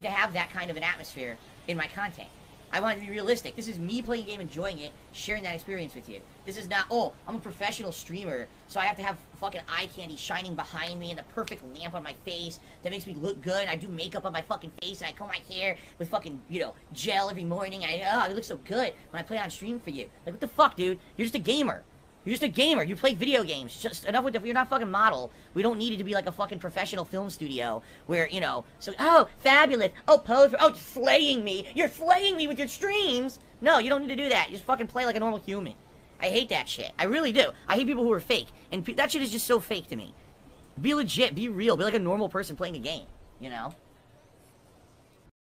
to have that kind of an atmosphere in my content. I want to be realistic. This is me playing a game, enjoying it, sharing that experience with you. This is not, oh, I'm a professional streamer, so I have to have fucking eye candy shining behind me and the perfect lamp on my face that makes me look good. I do makeup on my fucking face and I comb my hair with fucking, you know, gel every morning. I, oh, I look so good when I play on stream for you. Like, what the fuck, dude? You're just a gamer. You're just a gamer. You play video games. Just enough with the, you're not fucking model. We don't need it to be like a fucking professional film studio where, you know, so, oh, fabulous. Oh, pose. Oh, slaying me. You're slaying me with your streams. No, you don't need to do that. You just fucking play like a normal human. I hate that shit. I really do. I hate people who are fake. And that shit is just so fake to me. Be legit. Be real. Be like a normal person playing a game. You know?